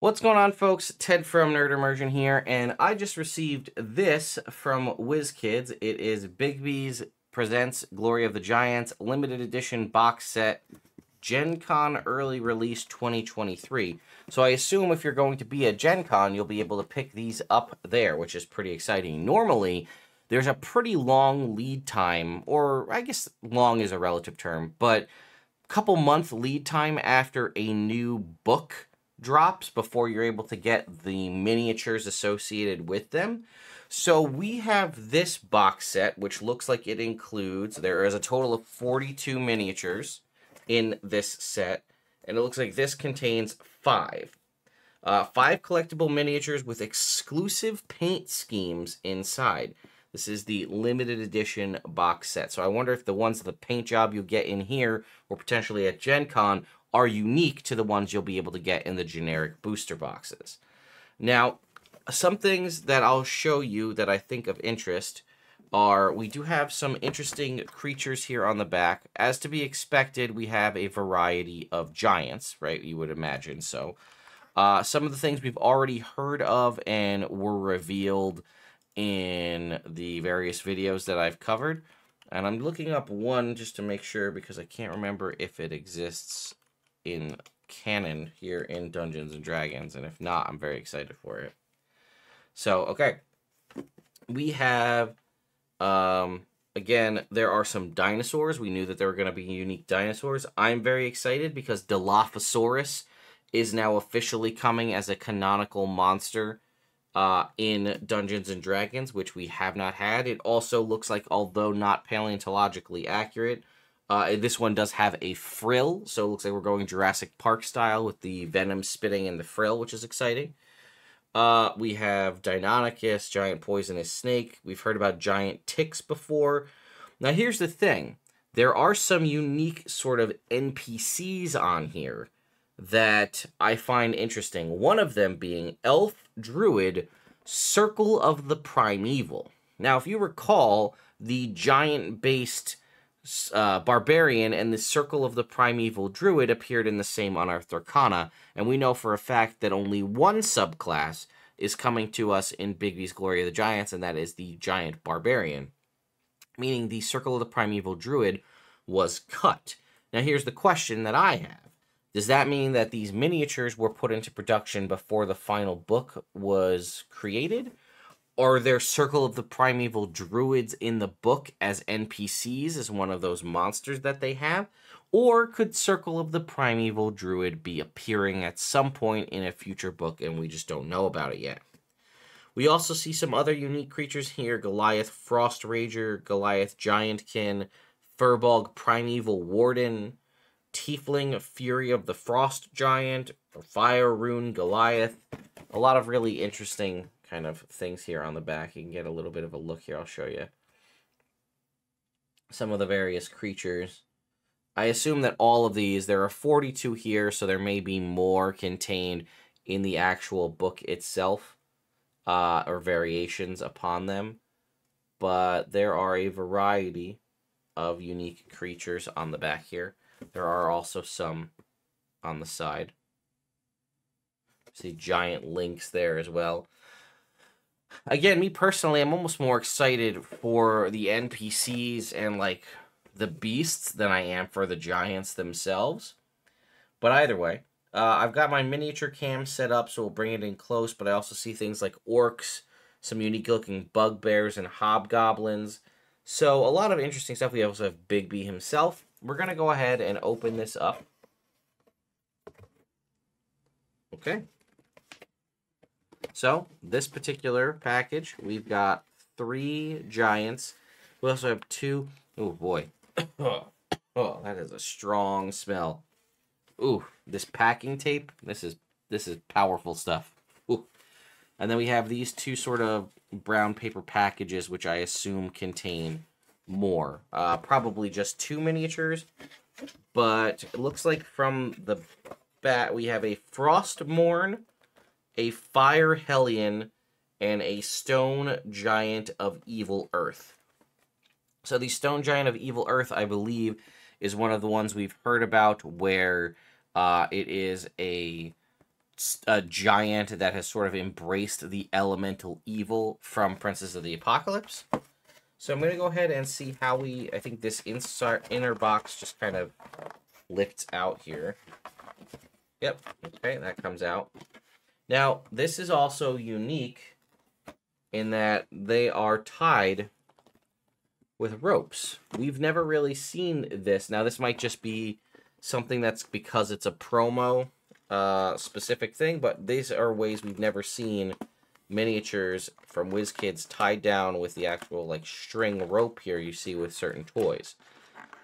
What's going on, folks? Ted from Nerd Immersion here, and I just received this from WizKids. It is Bigby's Presents Glory of the Giants limited edition box set Gen Con early release 2023. So I assume if you're going to be at Gen Con, you'll be able to pick these up there, which is pretty exciting. Normally, there's a pretty long lead time, or I guess long is a relative term, but couple month lead time after a new book drops before you're able to get the miniatures associated with them. So we have this box set, which looks like it includes, there is a total of 42 miniatures in this set, and it looks like this contains five. Uh, five collectible miniatures with exclusive paint schemes inside. This is the limited edition box set. So I wonder if the ones the paint job you get in here or potentially at Gen Con are unique to the ones you'll be able to get in the generic booster boxes. Now, some things that I'll show you that I think of interest are we do have some interesting creatures here on the back. As to be expected, we have a variety of giants, right? You would imagine so. Uh, some of the things we've already heard of and were revealed in the various videos that I've covered. And I'm looking up one just to make sure because I can't remember if it exists in canon here in Dungeons and Dragons, and if not, I'm very excited for it. So, okay. We have um again, there are some dinosaurs. We knew that there were going to be unique dinosaurs. I'm very excited because Dilophosaurus is now officially coming as a canonical monster uh, in Dungeons and Dragons, which we have not had. It also looks like, although not paleontologically accurate, uh, this one does have a frill, so it looks like we're going Jurassic Park style with the venom spitting and the frill, which is exciting. Uh, we have Deinonychus, giant poisonous snake. We've heard about giant ticks before. Now, here's the thing there are some unique sort of NPCs on here that I find interesting. One of them being Elf Druid Circle of the Primeval. Now, if you recall, the giant based uh, barbarian and the Circle of the Primeval Druid appeared in the same Unearthed Arcana, and we know for a fact that only one subclass is coming to us in Bigby's Glory of the Giants, and that is the Giant Barbarian. Meaning the Circle of the Primeval Druid was cut. Now, here's the question that I have Does that mean that these miniatures were put into production before the final book was created? Are there Circle of the Primeval Druids in the book as NPCs, as one of those monsters that they have? Or could Circle of the Primeval Druid be appearing at some point in a future book and we just don't know about it yet? We also see some other unique creatures here Goliath Frost Rager, Goliath Giantkin, Firbolg Primeval Warden, Tiefling Fury of the Frost Giant, Fire Rune Goliath. A lot of really interesting kind of things here on the back. You can get a little bit of a look here. I'll show you some of the various creatures. I assume that all of these, there are 42 here, so there may be more contained in the actual book itself, uh, or variations upon them. But there are a variety of unique creatures on the back here. There are also some on the side. See giant lynx there as well again, me personally, I'm almost more excited for the NPCs and like the beasts than I am for the giants themselves. But either way, uh, I've got my miniature cam set up, so we'll bring it in close. But I also see things like orcs, some unique looking bugbears, and hobgoblins. So a lot of interesting stuff. We also have Bigby himself. We're gonna go ahead and open this up. Okay. So, this particular package, we've got three giants. We also have two. Oh, boy. oh, that is a strong smell. Ooh, this packing tape. This is this is powerful stuff. Ooh. And then we have these two sort of brown paper packages, which I assume contain more. Uh, probably just two miniatures, but it looks like from the bat we have a Frostmourn a fire hellion, and a stone giant of evil earth. So the stone giant of evil earth, I believe, is one of the ones we've heard about where uh, it is a a giant that has sort of embraced the elemental evil from Princes of the Apocalypse. So I'm going to go ahead and see how we, I think this inside inner box just kind of lifts out here. Yep, okay, that comes out. Now, this is also unique in that they are tied with ropes. We've never really seen this. Now, this might just be something that's because it's a promo uh, specific thing, but these are ways we've never seen miniatures from WizKids tied down with the actual like string rope here you see with certain toys.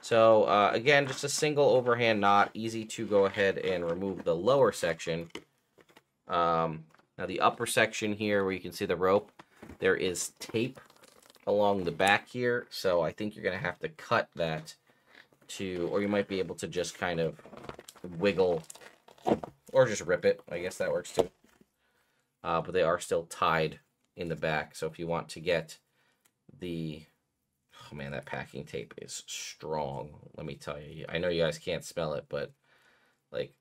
So uh, again, just a single overhand knot, easy to go ahead and remove the lower section. Um, now the upper section here where you can see the rope, there is tape along the back here. So I think you're going to have to cut that to, or you might be able to just kind of wiggle or just rip it. I guess that works too. Uh, but they are still tied in the back. So if you want to get the, oh man, that packing tape is strong. Let me tell you. I know you guys can't smell it, but like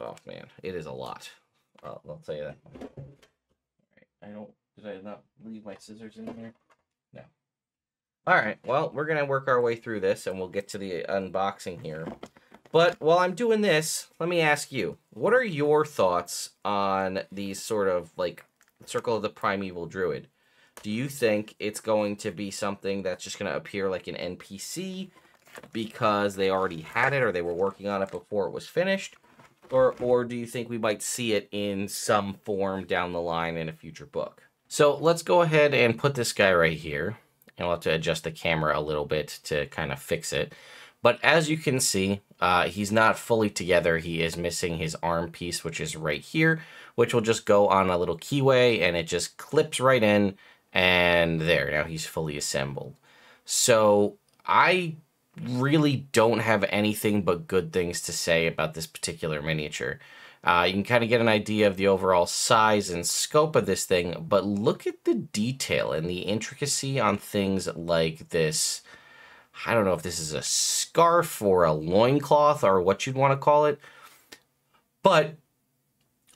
oh man, it is a lot. I'll, I'll tell you that. All right, I don't, did I not leave my scissors in here? No. All right, well, we're going to work our way through this and we'll get to the unboxing here. But while I'm doing this, let me ask you, what are your thoughts on these sort of like Circle of the Primeval Druid? Do you think it's going to be something that's just going to appear like an NPC because they already had it or they were working on it before it was finished? Or, or do you think we might see it in some form down the line in a future book? So let's go ahead and put this guy right here. And we'll have to adjust the camera a little bit to kind of fix it. But as you can see, uh, he's not fully together. He is missing his arm piece, which is right here, which will just go on a little keyway and it just clips right in and there. Now he's fully assembled. So I really don't have anything but good things to say about this particular miniature. Uh, you can kind of get an idea of the overall size and scope of this thing, but look at the detail and the intricacy on things like this I don't know if this is a scarf or a loincloth or what you'd want to call it. But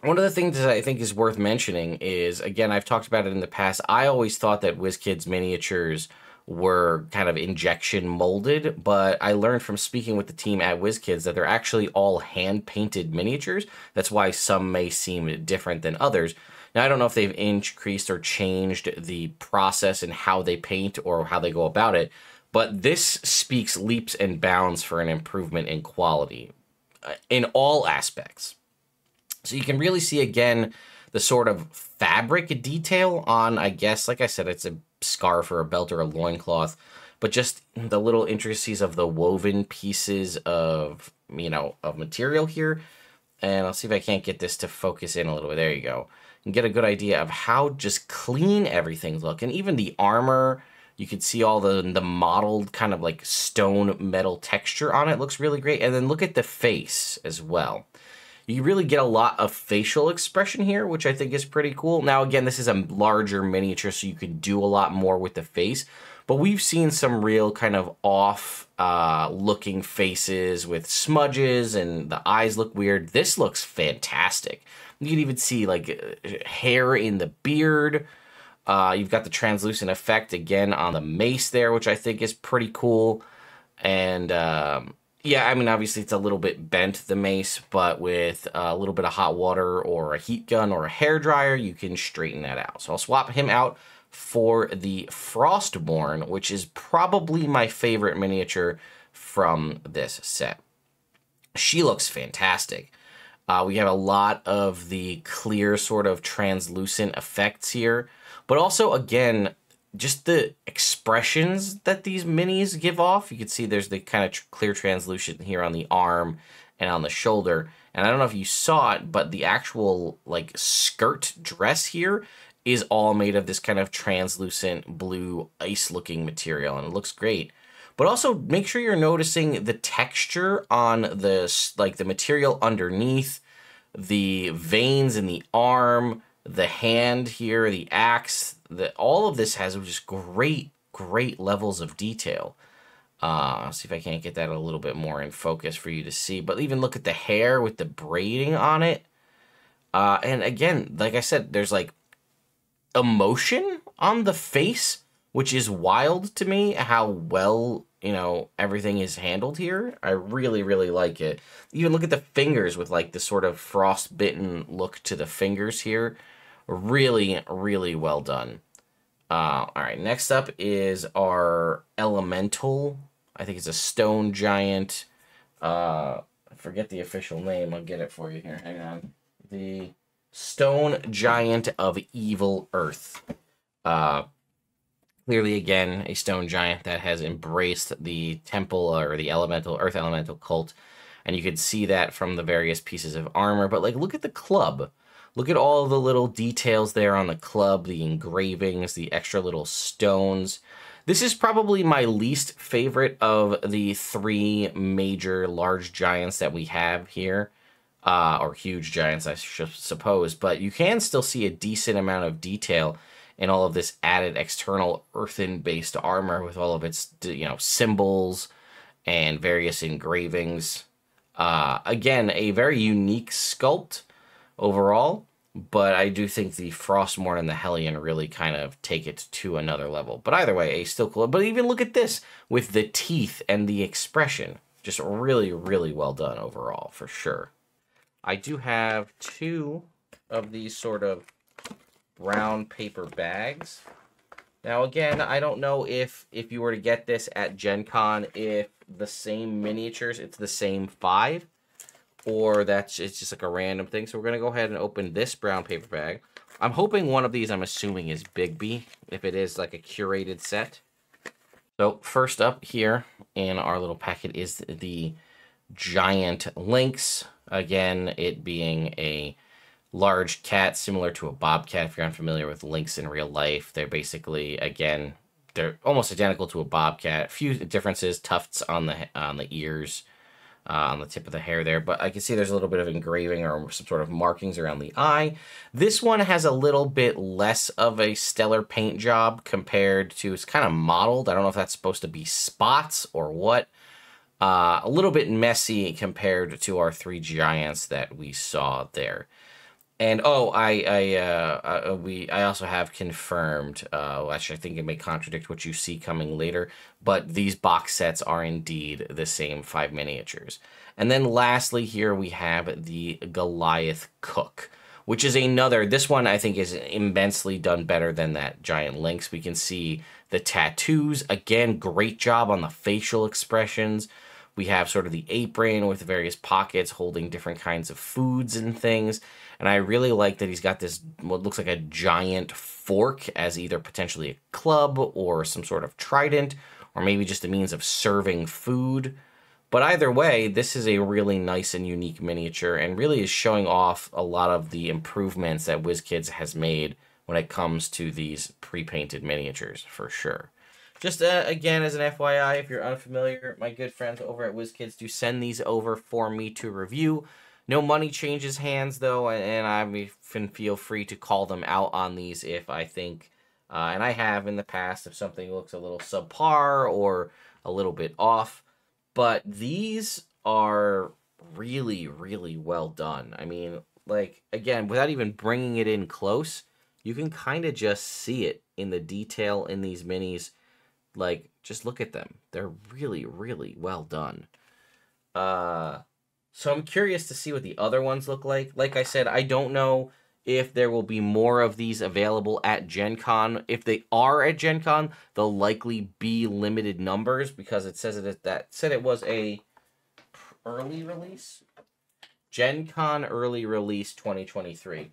one of the things that I think is worth mentioning is, again, I've talked about it in the past. I always thought that WizKids miniatures were kind of injection molded, but I learned from speaking with the team at WizKids that they're actually all hand painted miniatures. That's why some may seem different than others. Now, I don't know if they've increased or changed the process and how they paint or how they go about it, but this speaks leaps and bounds for an improvement in quality uh, in all aspects. So you can really see again the sort of fabric detail on, I guess, like I said, it's a scarf or a belt or a loincloth, but just the little intricacies of the woven pieces of, you know, of material here. And I'll see if I can't get this to focus in a little bit. There you go. And get a good idea of how just clean everything look. And even the armor you can see all the the modeled kind of like stone metal texture on it. Looks really great. And then look at the face as well. You really get a lot of facial expression here, which I think is pretty cool. Now, again, this is a larger miniature, so you can do a lot more with the face. But we've seen some real kind of off uh, looking faces with smudges and the eyes look weird. This looks fantastic. You can even see like uh, hair in the beard. Uh, you've got the translucent effect again on the mace there, which I think is pretty cool. And um, yeah, I mean, obviously it's a little bit bent, the mace, but with a little bit of hot water or a heat gun or a hair dryer, you can straighten that out. So I'll swap him out for the Frostborn, which is probably my favorite miniature from this set. She looks fantastic. Uh, we have a lot of the clear sort of translucent effects here. But also, again, just the expressions that these minis give off. You can see there's the kind of tr clear translucent here on the arm and on the shoulder. And I don't know if you saw it, but the actual like skirt dress here is all made of this kind of translucent blue ice looking material and it looks great. But also make sure you're noticing the texture on this, like the material underneath, the veins in the arm, the hand here, the axe, the, all of this has just great, great levels of detail. Uh, see if I can't get that a little bit more in focus for you to see. But even look at the hair with the braiding on it. Uh, and again, like I said, there's like emotion on the face, which is wild to me how well, you know, everything is handled here. I really, really like it. Even look at the fingers with like the sort of frostbitten look to the fingers here. Really, really well done. Uh, all right, next up is our elemental. I think it's a stone giant. Uh, I forget the official name. I'll get it for you here. Hang on. The stone giant of evil earth. Uh, clearly, again, a stone giant that has embraced the temple or the elemental earth elemental cult, and you can see that from the various pieces of armor. But like, look at the club. Look at all the little details there on the club, the engravings, the extra little stones. This is probably my least favorite of the three major large giants that we have here. Uh, or huge giants, I suppose. But you can still see a decent amount of detail in all of this added external earthen-based armor with all of its, you know, symbols and various engravings. Uh, again, a very unique sculpt overall, but I do think the Frostmourn and the Hellion really kind of take it to another level. But either way, a still cool. But even look at this with the teeth and the expression. Just really, really well done overall, for sure. I do have two of these sort of brown paper bags. Now, again, I don't know if if you were to get this at Gen Con, if the same miniatures, it's the same five or that's it's just like a random thing. So we're going to go ahead and open this brown paper bag. I'm hoping one of these, I'm assuming, is Bigby, if it is like a curated set. So first up here in our little packet is the giant lynx. Again, it being a large cat similar to a bobcat. If you're unfamiliar with lynx in real life, they're basically, again, they're almost identical to a bobcat. A few differences, tufts on the on the ears, uh, on the tip of the hair there, but I can see there's a little bit of engraving or some sort of markings around the eye. This one has a little bit less of a stellar paint job compared to, it's kind of modeled. I don't know if that's supposed to be spots or what. Uh, a little bit messy compared to our three giants that we saw there. And oh, I, I, uh, uh, we, I also have confirmed. Uh, actually, I think it may contradict what you see coming later, but these box sets are indeed the same five miniatures. And then lastly, here we have the Goliath Cook, which is another. This one I think is immensely done better than that giant lynx. We can see the tattoos again. Great job on the facial expressions. We have sort of the apron with various pockets holding different kinds of foods and things and I really like that he's got this, what looks like a giant fork as either potentially a club or some sort of trident, or maybe just a means of serving food. But either way, this is a really nice and unique miniature and really is showing off a lot of the improvements that WizKids has made when it comes to these pre-painted miniatures, for sure. Just uh, again, as an FYI, if you're unfamiliar, my good friends over at WizKids do send these over for me to review. No money changes hands though, and I can feel free to call them out on these if I think, uh, and I have in the past, if something looks a little subpar or a little bit off. But these are really, really well done. I mean, like, again, without even bringing it in close, you can kind of just see it in the detail in these minis. Like, just look at them. They're really, really well done. Uh, so I'm curious to see what the other ones look like. Like I said, I don't know if there will be more of these available at Gen Con. If they are at Gen Con, they'll likely be limited numbers because it says it that said it was a early release. Gen Con early release 2023.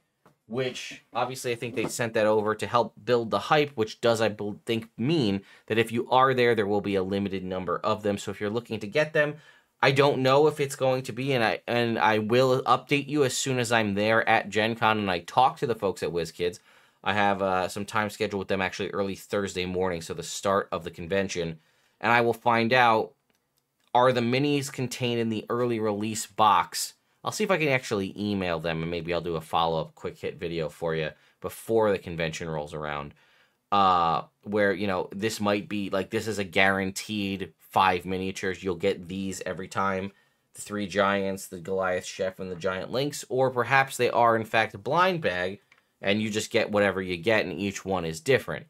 Which obviously I think they sent that over to help build the hype, which does I think mean that if you are there, there will be a limited number of them. So if you're looking to get them, I don't know if it's going to be, and I and I will update you as soon as I'm there at Gen Con and I talk to the folks at WizKids. I have uh, some time scheduled with them actually early Thursday morning, so the start of the convention, and I will find out are the minis contained in the early release box. I'll see if I can actually email them, and maybe I'll do a follow up quick hit video for you before the convention rolls around. Uh, where you know this might be like this is a guaranteed five miniatures. You'll get these every time the three giants, the Goliath Chef, and the giant lynx, or perhaps they are in fact a blind bag, and you just get whatever you get, and each one is different.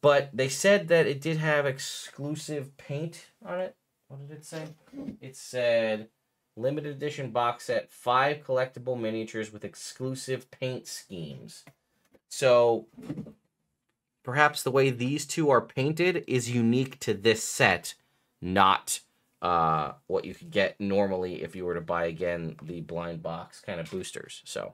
But they said that it did have exclusive paint on it. What did it say? It said limited edition box set, five collectible miniatures with exclusive paint schemes. So perhaps the way these two are painted is unique to this set, not uh, what you could get normally if you were to buy again the blind box kind of boosters. So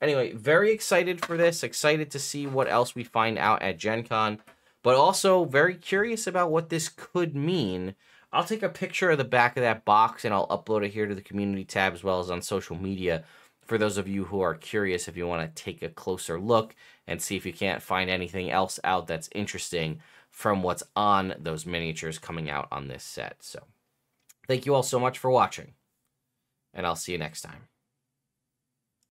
anyway, very excited for this. Excited to see what else we find out at Gen Con, but also very curious about what this could mean. I'll take a picture of the back of that box and I'll upload it here to the community tab as well as on social media for those of you who are curious if you want to take a closer look and see if you can't find anything else out that's interesting from what's on those miniatures coming out on this set. So thank you all so much for watching, and I'll see you next time.